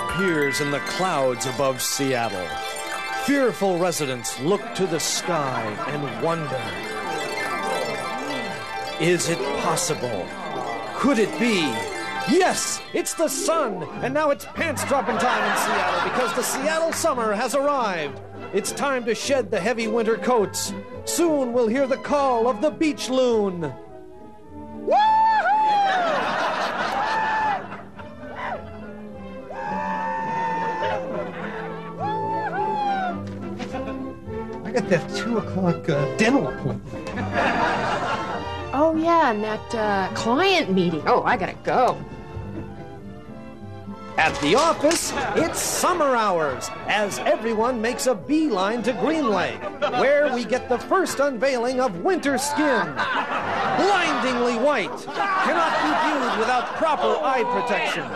appears in the clouds above Seattle. Fearful residents look to the sky and wonder Is it possible? Could it be? Yes, it's the sun, and now it's pants dropping time in Seattle because the Seattle summer has arrived. It's time to shed the heavy winter coats. Soon we'll hear the call of the beach loon. I got that two o'clock uh, dental appointment. Oh, yeah, and that uh, client meeting. Oh, I gotta go. At the office, it's summer hours as everyone makes a beeline to Green Lake, where we get the first unveiling of winter skin. Blindingly white, cannot be viewed without proper eye protection.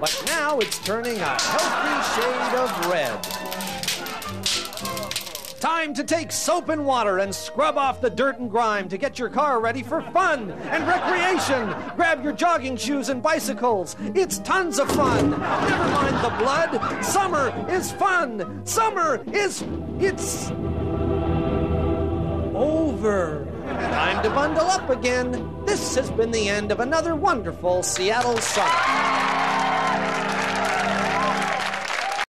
But now it's turning a healthy shade of red. Time to take soap and water and scrub off the dirt and grime to get your car ready for fun and recreation. Grab your jogging shoes and bicycles. It's tons of fun. Never mind the blood. Summer is fun. Summer is. It's. over. Time to bundle up again. This has been the end of another wonderful Seattle summer.